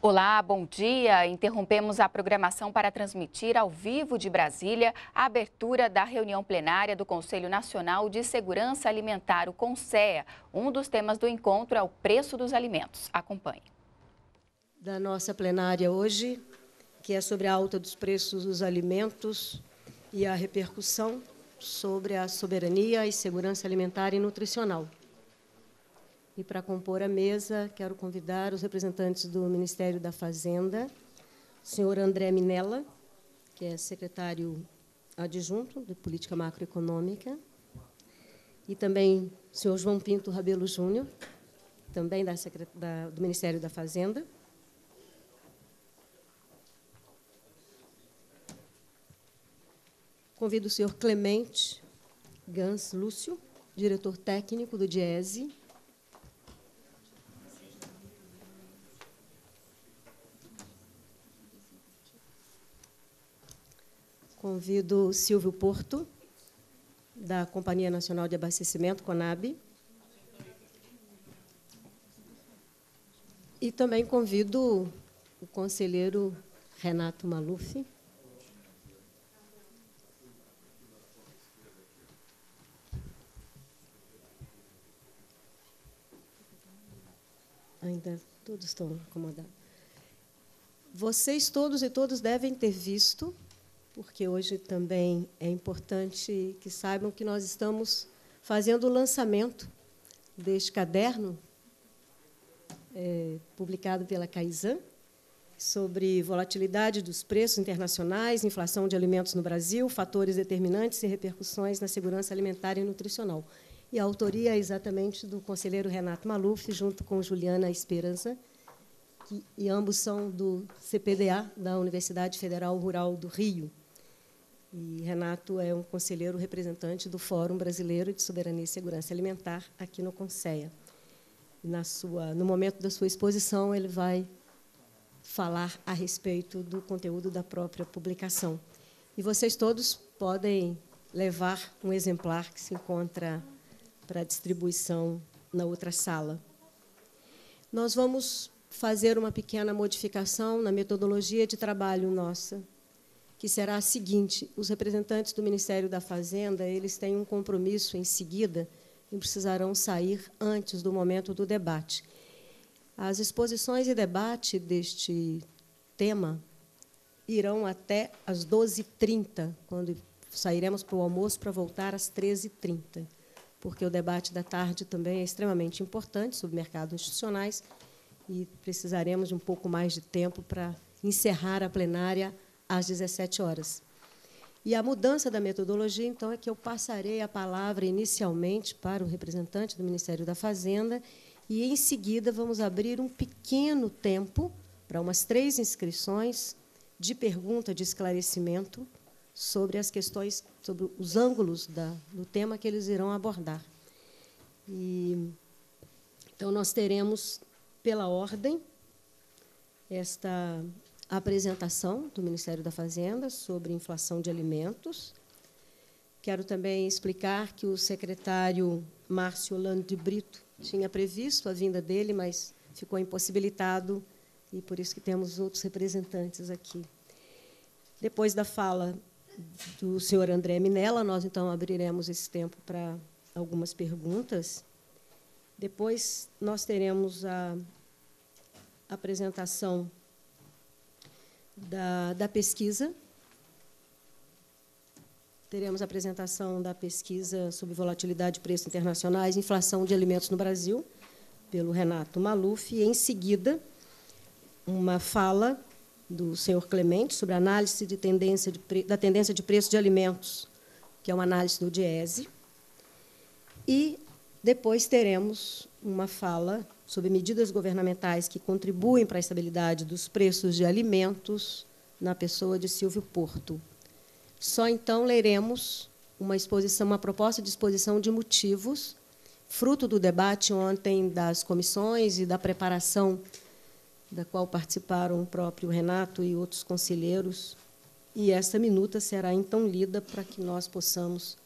Olá, bom dia. Interrompemos a programação para transmitir ao vivo de Brasília a abertura da reunião plenária do Conselho Nacional de Segurança Alimentar, o CONSEA. Um dos temas do encontro é o preço dos alimentos. Acompanhe. Da nossa plenária hoje, que é sobre a alta dos preços dos alimentos e a repercussão sobre a soberania e segurança alimentar e nutricional. E para compor a mesa, quero convidar os representantes do Ministério da Fazenda, o senhor André Minella, que é secretário adjunto de Política Macroeconômica, e também o senhor João Pinto Rabelo Júnior, também da, da, do Ministério da Fazenda. Convido o senhor Clemente Gans Lúcio, diretor técnico do DIESE, Convido Silvio Porto, da Companhia Nacional de Abastecimento, CONAB. E também convido o conselheiro Renato Maluf. Ainda todos estão acomodados. Vocês todos e todas devem ter visto porque hoje também é importante que saibam que nós estamos fazendo o lançamento deste caderno é, publicado pela Caizan sobre volatilidade dos preços internacionais, inflação de alimentos no Brasil, fatores determinantes e repercussões na segurança alimentar e nutricional. E a autoria é exatamente do conselheiro Renato Maluf, junto com Juliana Esperança, que, e ambos são do CPDA, da Universidade Federal Rural do Rio. E Renato é um conselheiro representante do Fórum Brasileiro de Soberania e Segurança Alimentar aqui no Conceia. Na sua, no momento da sua exposição, ele vai falar a respeito do conteúdo da própria publicação. E vocês todos podem levar um exemplar que se encontra para distribuição na outra sala. Nós vamos fazer uma pequena modificação na metodologia de trabalho nossa que será a seguinte: os representantes do Ministério da Fazenda eles têm um compromisso em seguida e precisarão sair antes do momento do debate. As exposições e debate deste tema irão até às 12h30, quando sairemos para o almoço para voltar às 13h30, porque o debate da tarde também é extremamente importante sobre mercados institucionais e precisaremos de um pouco mais de tempo para encerrar a plenária às 17 horas. E a mudança da metodologia, então, é que eu passarei a palavra inicialmente para o representante do Ministério da Fazenda e, em seguida, vamos abrir um pequeno tempo para umas três inscrições de pergunta, de esclarecimento sobre as questões, sobre os ângulos da, do tema que eles irão abordar. E, então, nós teremos, pela ordem, esta apresentação do Ministério da Fazenda sobre inflação de alimentos. Quero também explicar que o secretário Márcio Lando de Brito tinha previsto a vinda dele, mas ficou impossibilitado e por isso que temos outros representantes aqui. Depois da fala do senhor André Minella, nós então abriremos esse tempo para algumas perguntas. Depois nós teremos a apresentação da, da pesquisa. Teremos a apresentação da pesquisa sobre volatilidade de preços internacionais e inflação de alimentos no Brasil, pelo Renato Maluf, e, em seguida, uma fala do senhor Clemente sobre a análise de tendência de da tendência de preço de alimentos, que é uma análise do DIESE. E depois teremos uma fala sobre medidas governamentais que contribuem para a estabilidade dos preços de alimentos, na pessoa de Silvio Porto. Só então leremos uma exposição, uma proposta de exposição de motivos, fruto do debate ontem das comissões e da preparação da qual participaram o próprio Renato e outros conselheiros e esta minuta será então lida para que nós possamos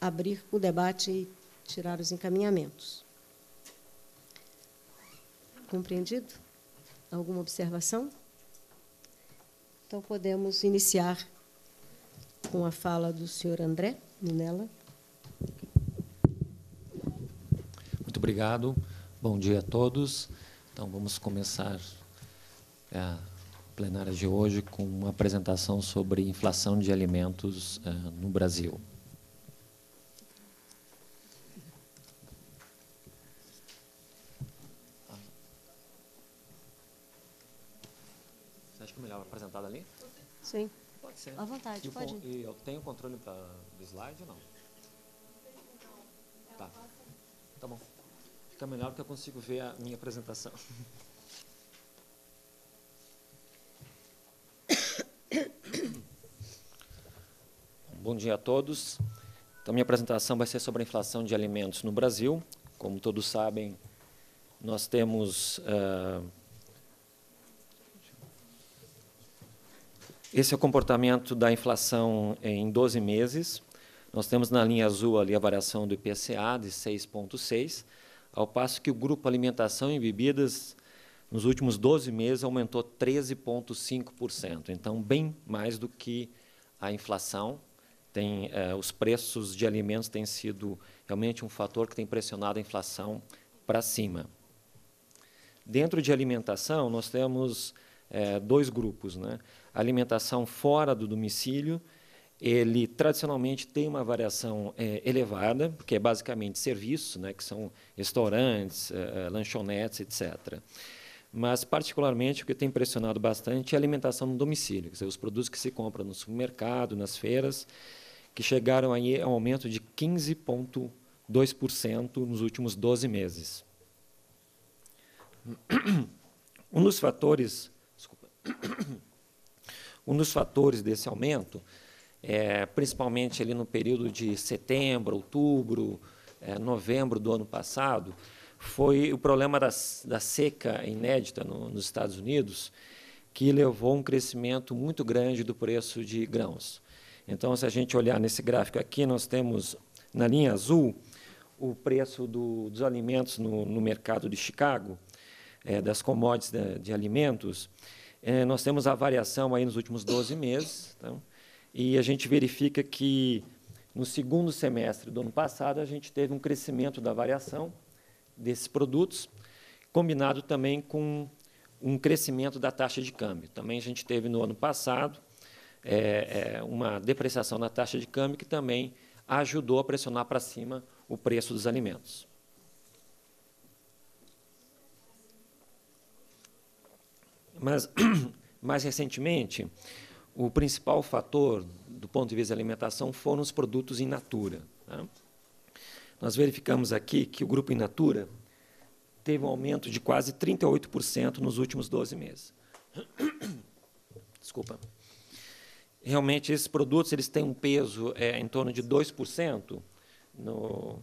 abrir o debate e tirar os encaminhamentos. Compreendido? Alguma observação? Então, podemos iniciar com a fala do senhor André Minella. Muito obrigado. Bom dia a todos. Então, vamos começar a plenária de hoje com uma apresentação sobre inflação de alimentos uh, no Brasil. Você acha que é melhor apresentada ali? Sim. Pode ser. À vontade, e pode. E eu tenho controle pra, do slide ou não? Tá. Tá bom. Fica melhor porque eu consigo ver a minha apresentação. Bom dia a todos. Então, minha apresentação vai ser sobre a inflação de alimentos no Brasil. Como todos sabem, nós temos uh, esse é o comportamento da inflação em 12 meses. Nós temos na linha azul ali a variação do IPCA de 6,6, ao passo que o grupo alimentação e bebidas nos últimos 12 meses aumentou 13,5%. Então, bem mais do que a inflação tem, eh, os preços de alimentos têm sido realmente um fator que tem pressionado a inflação para cima. Dentro de alimentação, nós temos eh, dois grupos. Né? A alimentação fora do domicílio, ele tradicionalmente tem uma variação eh, elevada, que é basicamente serviços, né, que são restaurantes, lanchonetes, etc. Mas, particularmente, o que tem impressionado bastante é a alimentação no domicílio, quer dizer, os produtos que se compram no supermercado, nas feiras, que chegaram aí a um aumento de 15,2% nos últimos 12 meses. Um dos fatores, desculpa, um dos fatores desse aumento, é, principalmente ali no período de setembro, outubro, é, novembro do ano passado, foi o problema da, da seca inédita no, nos Estados Unidos, que levou a um crescimento muito grande do preço de grãos. Então, se a gente olhar nesse gráfico aqui, nós temos na linha azul o preço do, dos alimentos no, no, mercado de Chicago, é, das commodities de, de alimentos. É, nós temos a variação aí nos últimos 12 meses, então, e a gente verifica que no segundo semestre do ano passado a gente teve um crescimento da variação desses produtos, combinado também com um crescimento da taxa de câmbio. Também a gente teve no ano passado é, é, uma depreciação na taxa de câmbio que também ajudou a pressionar para cima o preço dos alimentos. Mas, mais recentemente, o principal fator do ponto de vista da alimentação foram os produtos in natura. Tá? Nós verificamos aqui que o grupo in natura teve um aumento de quase 38% nos últimos 12 meses. Desculpa realmente esses produtos eles têm um peso é, em torno de 2% no,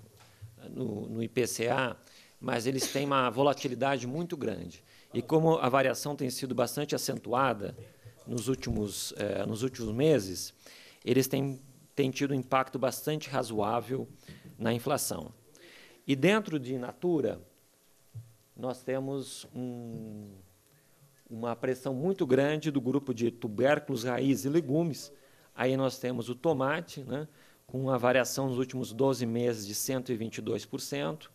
no, no IPCA, mas eles têm uma volatilidade muito grande. E como a variação tem sido bastante acentuada nos últimos, é, nos últimos meses, eles têm, têm tido um impacto bastante razoável na inflação. E dentro de Natura, nós temos um, uma pressão muito grande do grupo de tubérculos, raízes e legumes. Aí nós temos o tomate, né, com uma variação nos últimos 12 meses de 122%,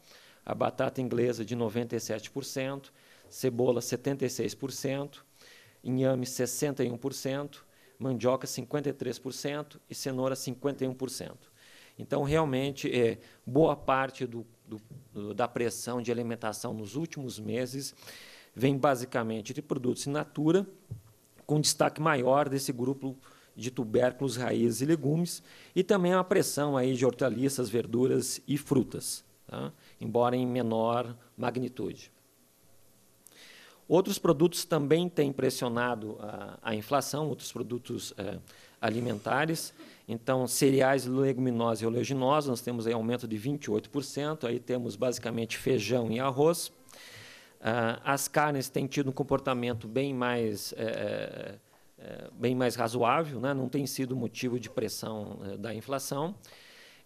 a batata inglesa de 97%, cebola 76%, inhame 61%, mandioca 53% e cenoura 51%. Então, realmente, é, boa parte do, do, da pressão de alimentação nos últimos meses vem basicamente de produtos in natura, com destaque maior desse grupo de tubérculos, raízes e legumes, e também uma pressão aí de hortaliças, verduras e frutas, tá? embora em menor magnitude. Outros produtos também têm pressionado a, a inflação, outros produtos é, alimentares. Então, cereais, leguminosas e oleaginosas, nós temos aí aumento de 28%, aí temos basicamente feijão e arroz. Uh, as carnes têm tido um comportamento bem mais é, é, bem mais razoável, né? não tem sido motivo de pressão é, da inflação.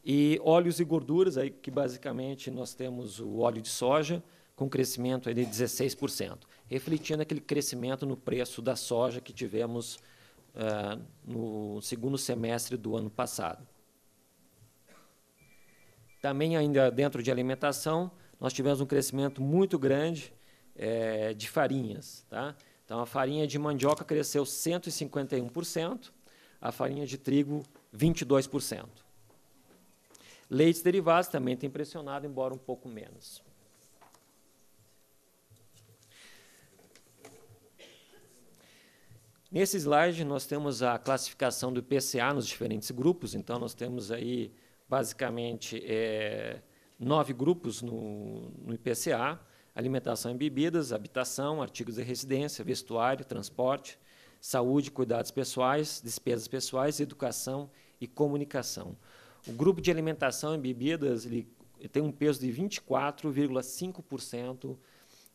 E óleos e gorduras, aí que basicamente nós temos o óleo de soja com crescimento de 16%, refletindo aquele crescimento no preço da soja que tivemos uh, no segundo semestre do ano passado. Também ainda dentro de alimentação, nós tivemos um crescimento muito grande é, de farinhas. Tá? Então, a farinha de mandioca cresceu 151%, a farinha de trigo 22%. Leites derivados também tem pressionado, embora um pouco menos. Nesse slide, nós temos a classificação do IPCA nos diferentes grupos. Então, nós temos aí, basicamente, é, nove grupos no, no IPCA alimentação e bebidas, habitação, artigos de residência, vestuário, transporte, saúde, cuidados pessoais, despesas pessoais, educação e comunicação. O grupo de alimentação e bebidas ele tem um peso de 24,5%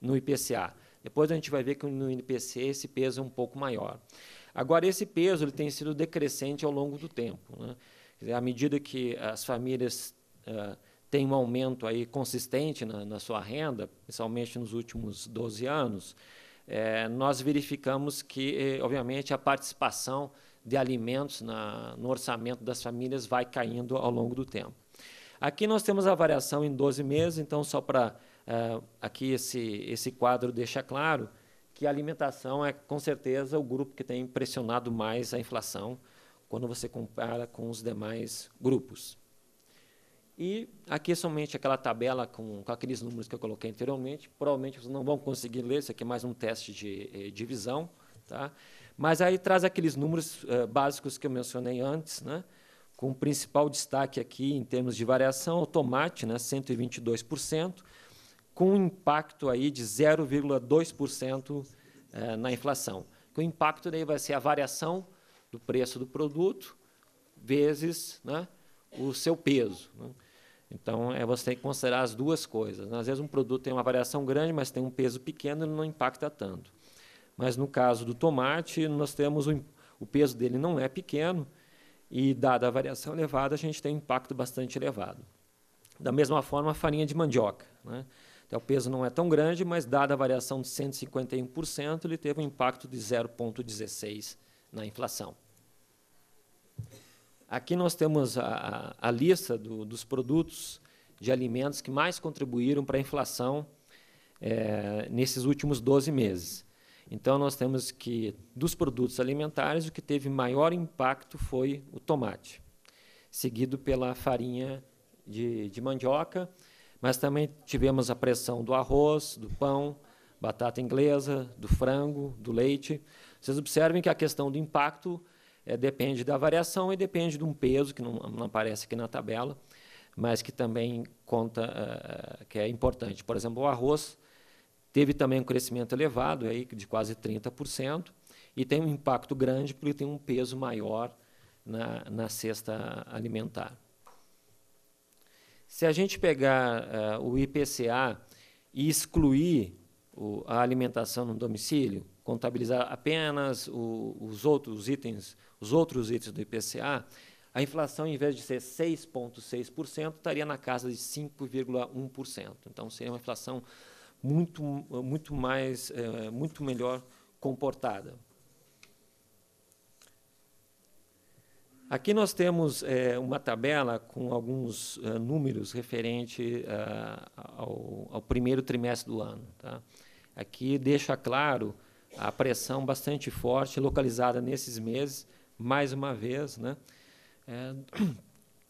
no IPCA. Depois a gente vai ver que no IPC esse peso é um pouco maior. Agora, esse peso ele tem sido decrescente ao longo do tempo. Né? à medida que as famílias uh, tem um aumento aí consistente na, na sua renda, principalmente nos últimos 12 anos, é, nós verificamos que, eh, obviamente, a participação de alimentos na, no orçamento das famílias vai caindo ao longo do tempo. Aqui nós temos a variação em 12 meses, então, só para é, aqui esse, esse quadro deixa claro que a alimentação é, com certeza, o grupo que tem pressionado mais a inflação quando você compara com os demais grupos. E aqui é somente aquela tabela com, com, aqueles números que eu coloquei anteriormente. Provavelmente vocês não vão conseguir ler, isso aqui é mais um teste de eh, divisão. Tá? Mas aí traz aqueles números eh, básicos que eu mencionei antes, né? com o principal destaque aqui em termos de variação, o tomate, né? 122%, com um impacto aí de 0,2% eh, na inflação. O impacto daí vai ser a variação do preço do produto vezes né, o seu peso. Né? Então, é, você tem que considerar as duas coisas. Né? Às vezes, um produto tem uma variação grande, mas tem um peso pequeno, ele não impacta tanto. Mas, no caso do tomate, nós temos o, o peso dele não é pequeno, e, dada a variação elevada, a gente tem um impacto bastante elevado. Da mesma forma, a farinha de mandioca. Né? Então, o peso não é tão grande, mas, dada a variação de 151%, ele teve um impacto de 0,16% na inflação. Aqui nós temos a, a, lista do, dos produtos de alimentos que mais contribuíram para a inflação é, nesses últimos 12 meses. Então, nós temos que, dos produtos alimentares, o que teve maior impacto foi o tomate, seguido pela farinha de, de mandioca, mas também tivemos a pressão do arroz, do pão, batata inglesa, do frango, do leite. Vocês observem que a questão do impacto é, depende da variação e depende de um peso, que não, não aparece aqui na tabela, mas que também conta, uh, que é importante. Por exemplo, o arroz teve também um crescimento elevado, aí, de quase 30%, e tem um impacto grande porque tem um peso maior na, na cesta alimentar. Se a gente pegar uh, o IPCA e excluir o, a alimentação no domicílio, contabilizar apenas o, os outros itens, os outros itens do IPCA, a inflação, em vez de ser 6,6%, estaria na casa de 5,1%. Então, seria uma inflação muito, muito mais, é, muito melhor comportada. Aqui nós temos é, uma tabela com alguns é, números referente ao, ao, primeiro trimestre do ano. Tá? Aqui deixa claro a pressão bastante forte localizada nesses meses, mais uma vez, né, é,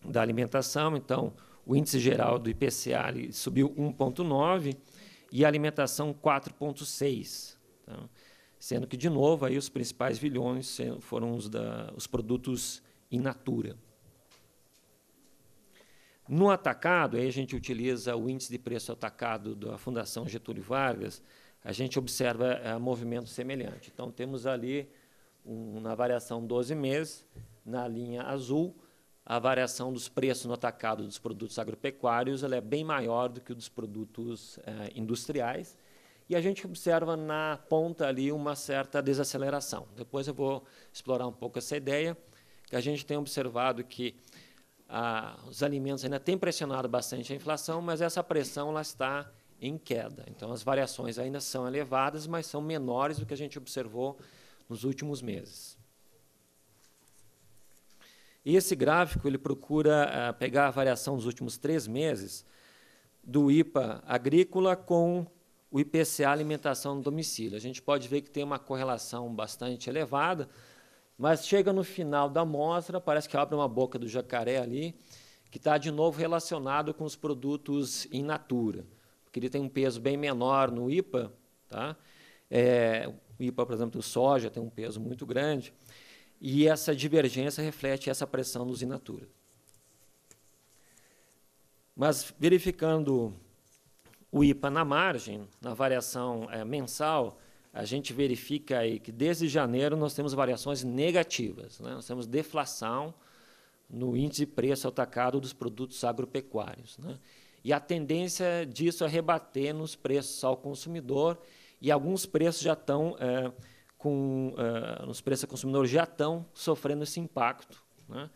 da alimentação. Então, o índice geral do IPCA subiu 1,9 e a alimentação 4,6. Tá? Sendo que, de novo, aí os principais vilões foram os, da, os produtos in natura. No atacado, aí a gente utiliza o índice de preço atacado da Fundação Getúlio Vargas, a gente observa é, movimento semelhante. Então, temos ali, um, na variação 12 meses, na linha azul, a variação dos preços no atacado dos produtos agropecuários ela é bem maior do que o dos produtos é, industriais. e a gente observa na ponta ali uma certa desaceleração. Depois eu vou explorar um pouco essa ideia, que a gente tem observado que ah, os alimentos ainda têm pressionado bastante a inflação, mas essa pressão lá está em queda. Então, as variações ainda são elevadas, mas são menores do que a gente observou nos últimos meses. E esse gráfico ele procura ah, pegar a variação dos últimos três meses do IPA agrícola com o IPCA alimentação no domicílio. A gente pode ver que tem uma correlação bastante elevada, mas chega no final da amostra, parece que abre uma boca do jacaré ali, que está de novo relacionado com os produtos in natura, porque ele tem um peso bem menor no IPA, tá? É, o IPA, por exemplo, do soja tem um peso muito grande, e essa divergência reflete essa pressão nos in natura. Mas verificando o IPA na margem, na variação é, mensal, a gente verifica aí que desde janeiro nós temos variações negativas. Né? Nós temos deflação no índice de preço atacado dos produtos agropecuários. Né? E a tendência disso é rebater nos preços ao consumidor, e alguns preços já estão, é, com, é, nos preços ao consumidor já estão sofrendo esse impacto né?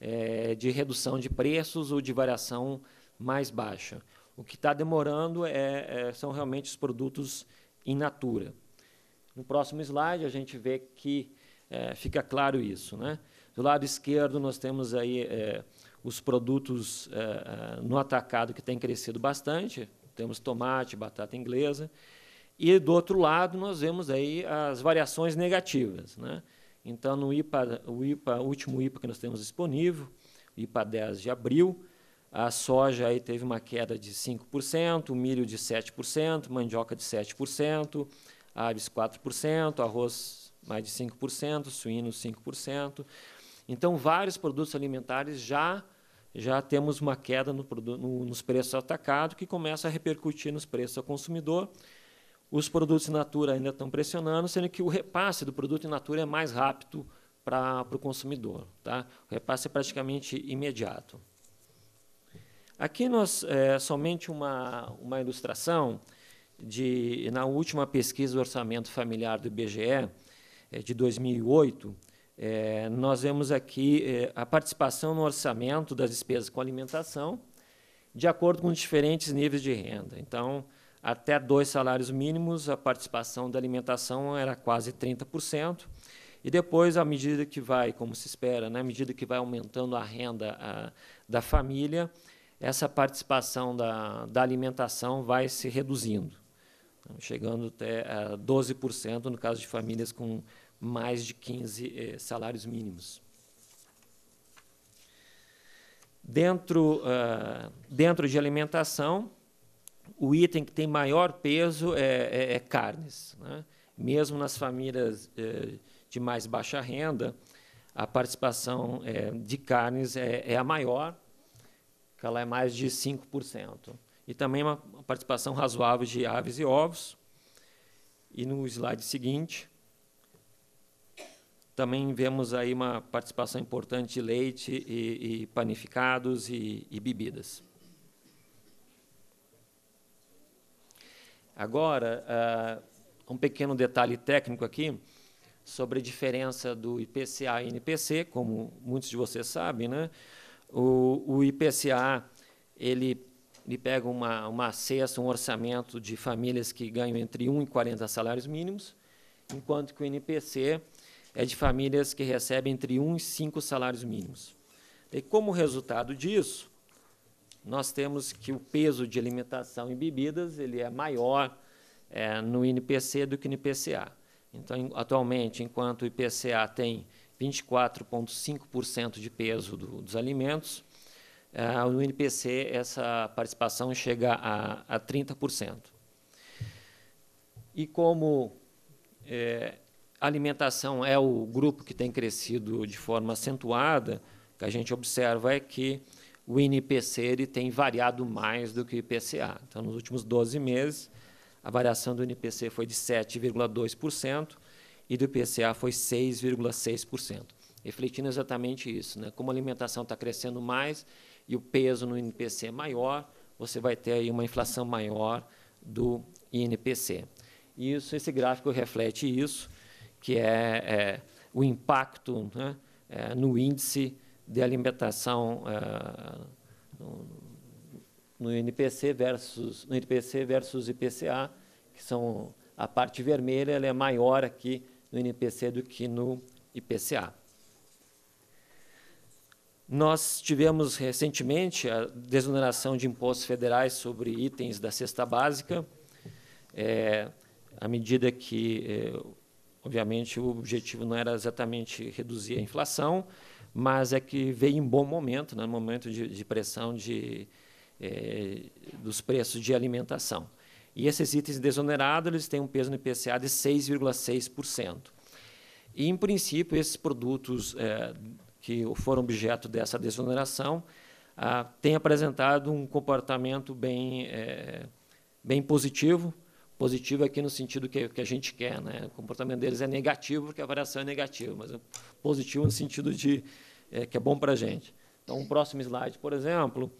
é, de redução de preços ou de variação mais baixa. O que está demorando é, é, são realmente os produtos in natura. No próximo slide, a gente vê que fica claro isso. Né? Do lado esquerdo, nós temos aí os produtos é, é no atacado que têm crescido bastante. Temos tomate, batata inglesa. E, do outro lado, nós vemos aí as variações negativas. Né? Então, no IPA, o IPA, último IPA que nós temos disponível, o IPA 10 de abril, a soja aí teve uma queda de 5%, o milho de 7%, mandioca de 7%, aves 4%, arroz mais de 5%, suínos 5%. Então, vários produtos alimentares já já temos uma queda no, no, nos preços atacados que começa a repercutir nos preços ao consumidor. Os produtos in natura ainda estão pressionando, sendo que o repasse do produto in natura é mais rápido para o consumidor. Tá? O repasse é praticamente imediato. Aqui nós é somente uma, uma ilustração de na última pesquisa do orçamento familiar do IBGE é, de 2008, é, nós vemos aqui é, a participação no orçamento das despesas com alimentação, de acordo com diferentes níveis de renda. Então, até dois salários mínimos, a participação da alimentação era quase 30%. E depois, à medida que vai, como se espera, né, à medida que vai aumentando a renda a, da família, essa participação da, da alimentação vai se reduzindo, então, chegando até a 12% no caso de famílias com mais de 15 eh, salários mínimos. Dentro, uh, dentro de alimentação, o item que tem maior peso é, é, é carnes. Né? Mesmo nas famílias eh, de mais baixa renda, a participação eh, de carnes é, é a maior, que ela é mais de 5%. E também uma participação razoável de aves e ovos. E no slide seguinte, também vemos aí uma participação importante de leite e, e panificados e, e bebidas. Agora, uh, um pequeno detalhe técnico aqui sobre a diferença do IPCA e INPC, como muitos de vocês sabem, né? O, o IPCA ele, ele pega uma, uma cesta, um orçamento de famílias que ganham entre 1 e 40 salários mínimos, enquanto que o INPC é de famílias que recebem entre 1 e 5 salários mínimos. E como resultado disso, nós temos que o peso de alimentação e bebidas ele é maior é, no INPC do que no IPCA. Então, atualmente, enquanto o IPCA tem 24,5% de peso do, dos alimentos. Uh, no NPC, essa participação chega a, a 30%. E como é, alimentação é o grupo que tem crescido de forma acentuada, o que a gente observa é que o INPC ele tem variado mais do que o IPCA. Então, nos últimos 12 meses, a variação do INPC foi de 7,2%, e do IPCA foi 6,6%, refletindo exatamente isso. Né? Como a alimentação está crescendo mais e o peso no INPC é maior, você vai ter aí uma inflação maior do INPC. Isso, esse gráfico reflete isso, que é, é o impacto né, é, no índice de alimentação é, no, no, INPC versus no INPC versus IPCA, que são a parte vermelha, ela é maior aqui no INPC do que no IPCA. Nós tivemos recentemente a desoneração de impostos federais sobre itens da cesta básica, é, à medida que, é, obviamente, o objetivo não era exatamente reduzir a inflação, mas é que veio em bom momento, né, no momento de, de pressão de, é, dos preços de alimentação. E esses itens desonerados eles têm um peso no IPCA de 6,6%. E, em princípio, esses produtos é, que foram objeto dessa desoneração, ah, têm apresentado um comportamento bem, é, bem positivo, positivo aqui no sentido que, que a gente quer. Né? O comportamento deles é negativo porque a variação é negativa, mas é positivo no sentido de é, que é bom para a gente. Então, o próximo slide, por exemplo,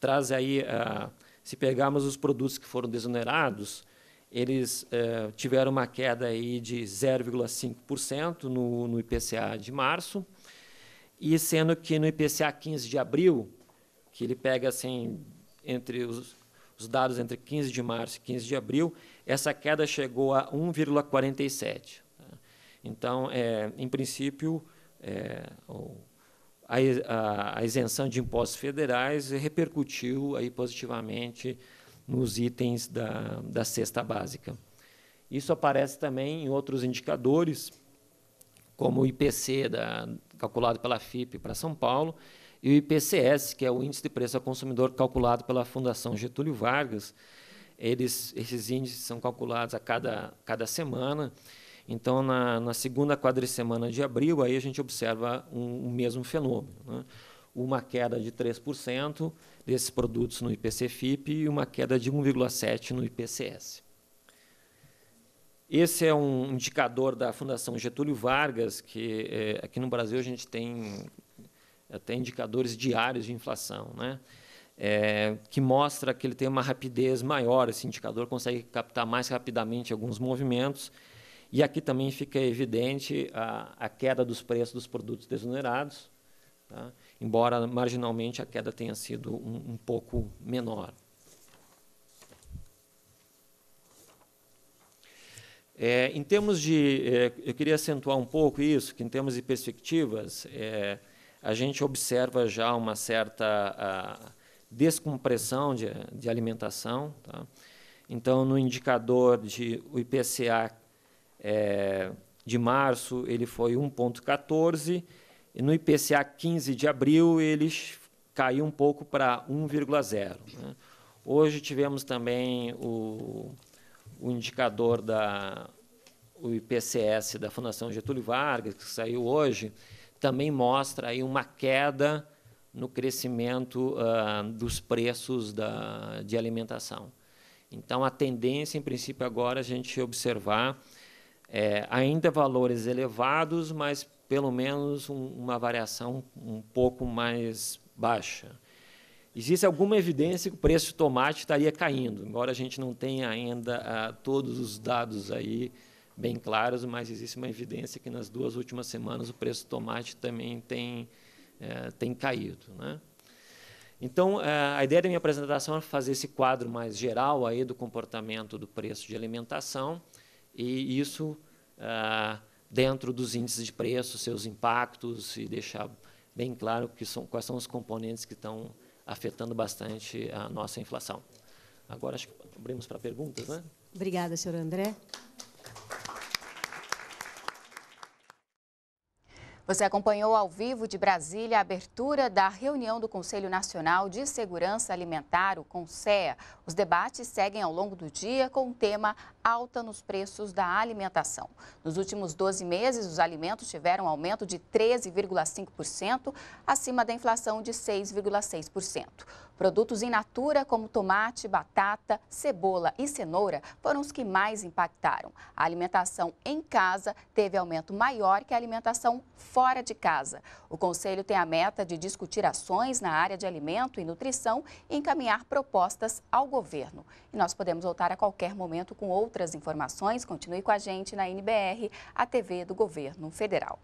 traz aí, ah, se pegarmos os produtos que foram desonerados, eles eh, tiveram uma queda aí de 0,5% no, no IPCA de março, e sendo que no IPCA 15 de abril, que ele pega assim entre os, os dados entre 15 de março e 15 de abril, essa queda chegou a 1,47. Tá? Então, é, em princípio, é, a, isenção de impostos federais repercutiu aí positivamente nos itens da, da cesta básica. Isso aparece também em outros indicadores, como o IPC, da, calculado pela FIP para São Paulo, e o IPCS, que é o Índice de Preço ao Consumidor calculado pela Fundação Getúlio Vargas. Eles, esses índices são calculados a cada, cada semana. Então, na, na segunda quadricemana de abril, aí a gente observa um, um mesmo fenômeno. Né? Uma queda de 3% desses produtos no IPC-FIP e uma queda de 1,7% no IPCS. Esse é um indicador da Fundação Getúlio Vargas, que é, aqui no Brasil a gente tem até indicadores diários de inflação, né? É, que mostra que ele tem uma rapidez maior, esse indicador consegue captar mais rapidamente alguns movimentos. E aqui também fica evidente a, a queda dos preços dos produtos desonerados, tá? embora marginalmente a queda tenha sido um, um pouco menor. É, em termos de, é, eu queria acentuar um pouco isso, que em termos de perspectivas, é, a gente observa já uma certa descompressão de, de alimentação. Tá? Então, no indicador de o IPCA é, de março, ele foi 1,14, e no IPCA 15 de abril, ele caiu um pouco para 1,0. Né? Hoje tivemos também o o indicador da o IPCS da Fundação Getúlio Vargas, que saiu hoje, também mostra aí uma queda no crescimento uh, dos preços da, de alimentação. Então, a tendência, em princípio, agora é a gente observar é, ainda valores elevados, mas pelo menos um, uma variação um pouco mais baixa. Existe alguma evidência que o preço de tomate estaria caindo, embora a gente não tenha ainda ah, todos os dados aí bem claros, mas existe uma evidência que nas duas últimas semanas o preço do tomate também tem, é, tem caído. Né? Então, eh, a ideia da minha apresentação é fazer esse quadro mais geral aí do comportamento do preço de alimentação e isso ah, dentro dos índices de preço, seus impactos e deixar bem claro que são, quais são os componentes que estão afetando bastante a nossa inflação. Agora acho que abrimos para perguntas, né? Obrigada, senhor André. Você acompanhou ao vivo de Brasília a abertura da reunião do Conselho Nacional de Segurança Alimentar, o CONSEA. Os debates seguem ao longo do dia com o tema Alta nos preços da alimentação. Nos últimos 12 meses, os alimentos tiveram um aumento de 13,5%, acima da inflação de 6,6%. Produtos in natura como tomate, batata, cebola e cenoura foram os que mais impactaram. A alimentação em casa teve aumento maior que a alimentação fora de casa. O Conselho tem a meta de discutir ações na área de alimento e nutrição e encaminhar propostas ao governo. E nós podemos voltar a qualquer momento com outras informações. Continue com a gente na NBR, a TV do Governo Federal.